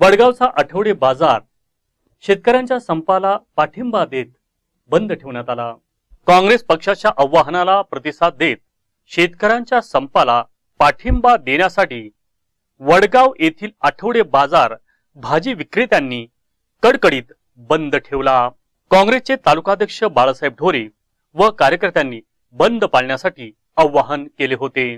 वडगावचा आठवडे बाजार शेतकऱ्यांच्या संपाला पाठिंबा देत बंद ठेवण्यात आला. काँग्रेस पक्षाच्या आव्हानाला प्रतिसाद देत शेतकऱ्यांच्या संपाला पाठिंबा देण्यासाठी वडगाव येथील आठवडे बाजार भाजी विक्रेत्यांनी कडकडीत बंद ठेवला. काँग्रेसचे तालुकाध्यक्ष बाळासाहेब ढोरे व कार्यकर्त्यांनी बंद पाळण्यासाठी आवाहन केले होते.